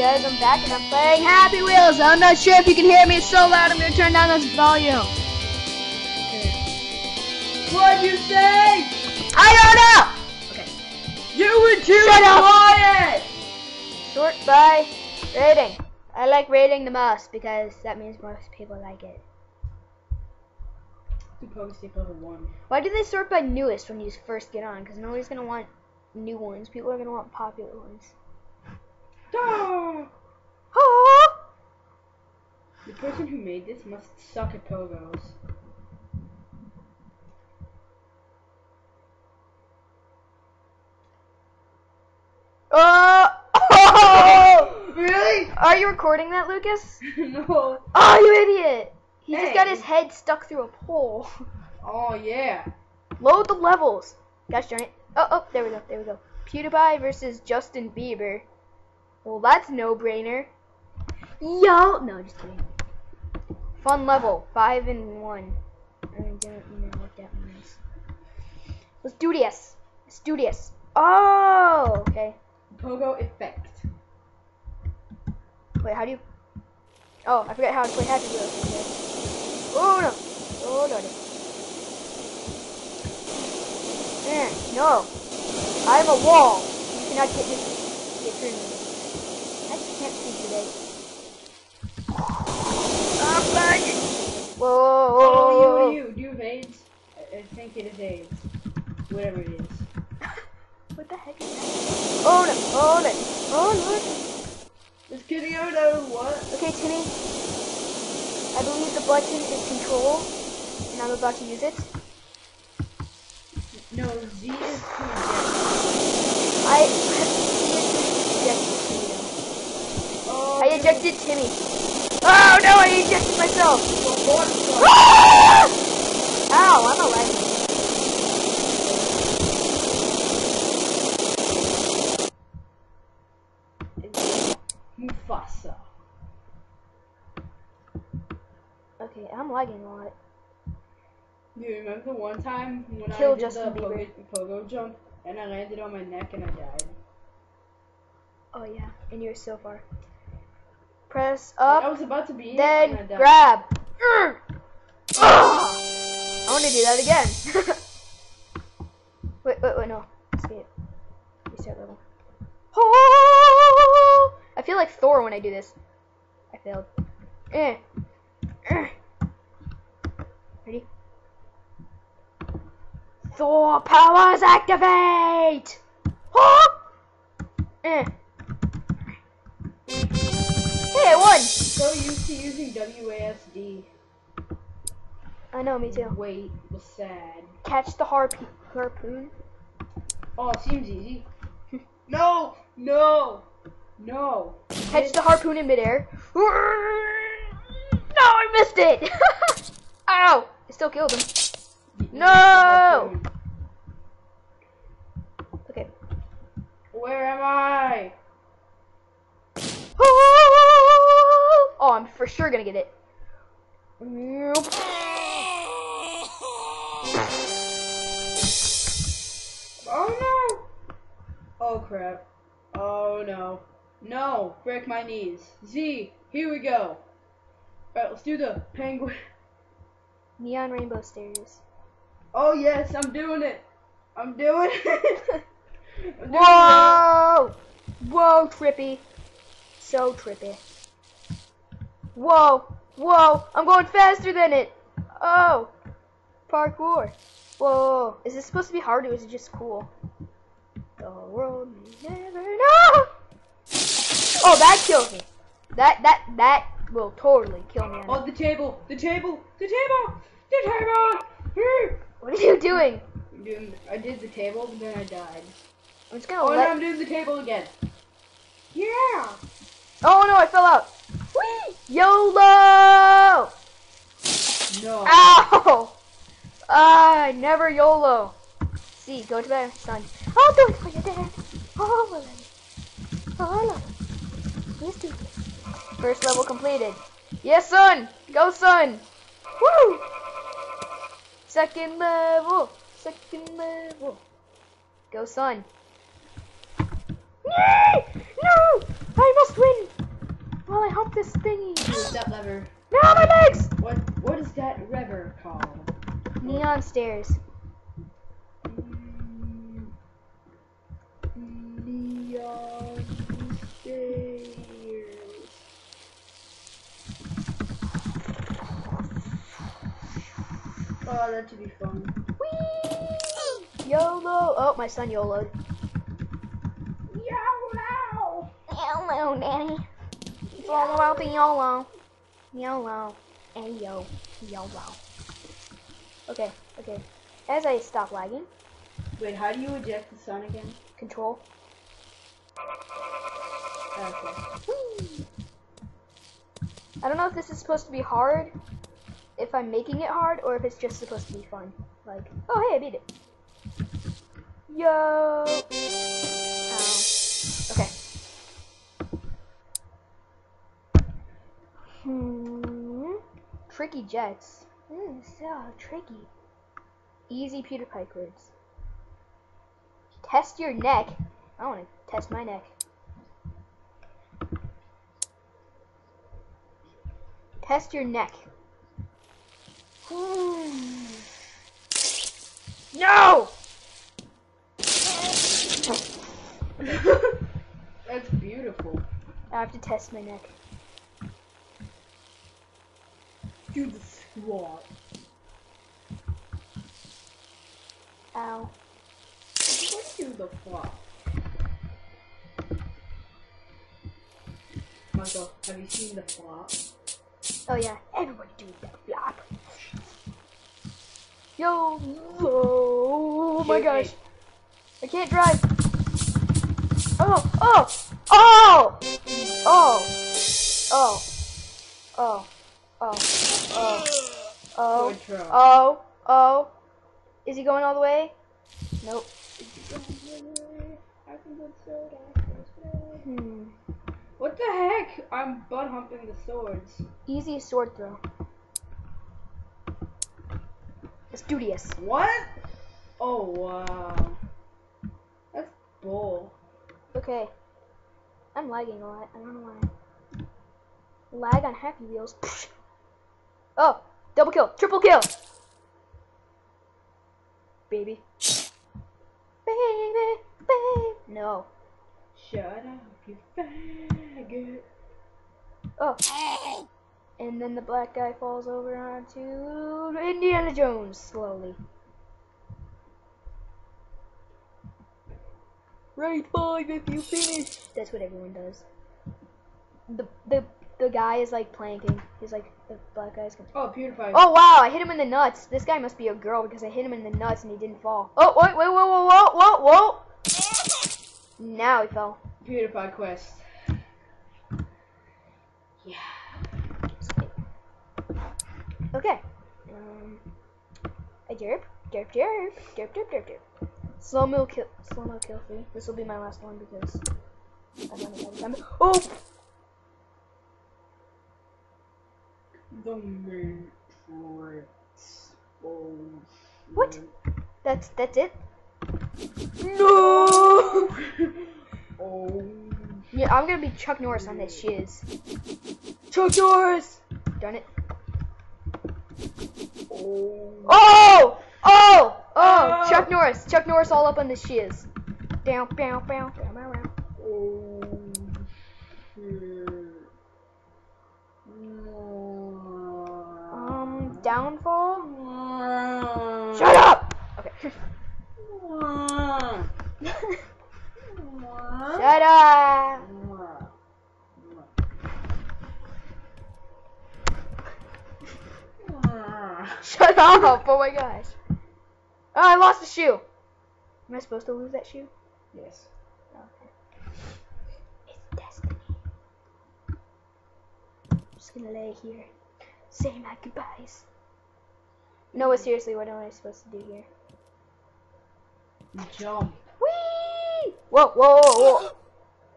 guys, I'm back and I'm playing Happy Wheels. I'm not sure if you can hear me. It's so loud. I'm gonna turn down this volume. What'd you say? I don't know. Okay. You were too Shut up. quiet. Sort by rating. I like rating the most because that means most people like it. Do Pogo level one. Why do they sort by newest when you first get on? Because nobody's gonna want new ones. People are gonna want popular ones. Ah! Oh! The person who made this must suck at pogos. Oh! really? Are you recording that, Lucas? no. Oh, you idiot! He just got his head stuck through a pole. Oh yeah. Load the levels. Gosh darn it. Oh, oh, there we go, there we go. PewDiePie versus Justin Bieber. Well, that's no brainer. Yo! No, just kidding. Fun level, five and one. I don't know what that means. Let's do this. Let's do this. Oh, okay. Pogo effect. Wait, how do you? Oh, I forgot how to play Happy Wheels. Okay. Oh no! Oh no! Eh, no! I have a wall. You cannot get this. Get through me. Can't today. I'm lagging. Whoa! Oh, you, you, do you have AIDS? I, I think it is AIDS. Whatever it is. What the heck is that? Oh no! Oh no! Oh no! Kidding, oh no, what? Okay, Timmy. I believe the button is control, and I'm about to use it. No, Z is to. I ejected Timmy. Oh, I ejected Timmy. Oh no! I ejected myself. Ah! Ow! I'm a legend. Mufasa. Okay, I'm lagging a lot. Do you remember the one time when Kill I did Justin the pogo, pogo jump and I landed on my neck and I died? Oh yeah, and you're so far. Press up. I up, was about to be in and I then grab. Ah! I want to do that again. wait, wait, wait, no. Escape. Restart level. Oh! I feel like Thor when I do this. I failed. Eh. Eh. Ready? Thor powers activate! Oh! Eh. Hey, I won! So used to using WASD. I know, me too. Wait, was sad. Catch the harp harpoon. Oh, it seems easy. no, no, no. Catch the harpoon in midair. No, I missed it! Ow! It still killed him. No! Okay. Where am I? Oh, I'm for sure gonna get it. Oh no! Oh crap. Oh no. No! Break my knees. Z, here we go. Alright, let's do the penguin. Neon rainbow stairs. Oh yes, I'm doing it. I'm doing it. I'm doing Whoa! Whoa, trippy. So trippy. Whoa! Whoa! I'm going faster than it! Oh! Parkour. Whoa! Is this supposed to be hard or is it just cool? The world may never know! Oh, that kills me. That, that, that will totally kill me. Oh, the table, the table, the table, the table. Hmm. What are you doing? I'm doing, I did the table, but then I died. I'm just gonna Oh, let... no, I'm doing the table again. Yeah. Oh no, I fell out! Whee! YOLO! No. Ow! Ah, never YOLO. See, go to bed, son. I'll do it for you, Dad. Oh, well, then. Oh, do. First level completed. Yes, son. Go, son. Woo! Second level. Second level. Go, son. Yay! No! I must win. This thingy. What's that lever? No, my legs! What what is that lever called? Neon stairs. Mm, Neon stairs. Oh, that should be fun. Whee! YOLO. Oh, my son YOLO'd. YOLO! YOLO, Daddy. All about the YOLO. YOLO. And yo. YOLO. Okay, okay. As I stop lagging, Wait, how do you eject the son again? control. Okay. Whee! I don't know if this is supposed to be hard, if I'm making it hard, or if it's just supposed to be fun. Like, oh hey, I beat it. Yo! Okay. Hmm. Tricky jets. Mm, so tricky. Easy PewDiePie quiz. Test your neck. I want to test my neck. Test your neck. no! That's beautiful. I have to test my neck. Do the squat. Ow. Let's do the flop. Michael, have you seen the flop? Oh yeah, everybody do the flop. Yo, oh my gosh, me. I can't drive. Oh, oh, oh, oh, oh, oh, oh. Oh, oh, oh, oh, oh. Is he going all the way? Nope. Hmm. What the heck? I'm butt humping the swords. Easy sword throw. Studious. What? Oh wow. That's bull. Okay. I'm lagging a lot. I don't know why. Lag on Happy Wheels. Oh, double kill, triple kill. Baby. Baby, baby. No. Shut up, you faggot. Oh. And then the black guy falls over onto Indiana Jones slowly. Right five if you finish. That's what everyone does. The the the guy is like planking. He's like the black guy's. Going, Oh, PewDiePie. oh wow! I hit him in the nuts. This guy must be a girl because I hit him in the nuts and he didn't fall. Oh wait wait whoa whoa whoa whoa whoa! Now he fell. PewDiePie quest. Yeah. Okay. Um, a derp, derp, derp, derp, derp, derp, derp. Slow mo kill, slow mo kill free. This will be my last one because out of time. Oh, The Matrix. Oh. What? that's that's it. No. oh. Yeah, I'm gonna be Chuck Norris on this shiz. Chuck Norris. Done it. Oh. Oh, oh, oh! Oh. Chuck Norris, Chuck Norris, all up on the shiz. Down, down, down, down, down, down. Oh. shit. No. Downfall. Shut Shut up. Okay. Shut up. Shut up! Oh, oh my gosh. Oh, I lost a shoe. Am I supposed to lose that shoe? Yes. Okay. It's destiny. I'm just gonna lay here, say my goodbyes. Noah, seriously, what am I supposed to do here? Jump. Whee! Whoa, whoa, whoa,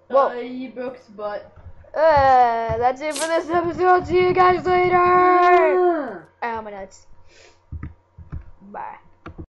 whoa. Uh, you broke his butt. Uh, that's it for this episode. See you guys later. Yeah. Oh, my nuts. Bye.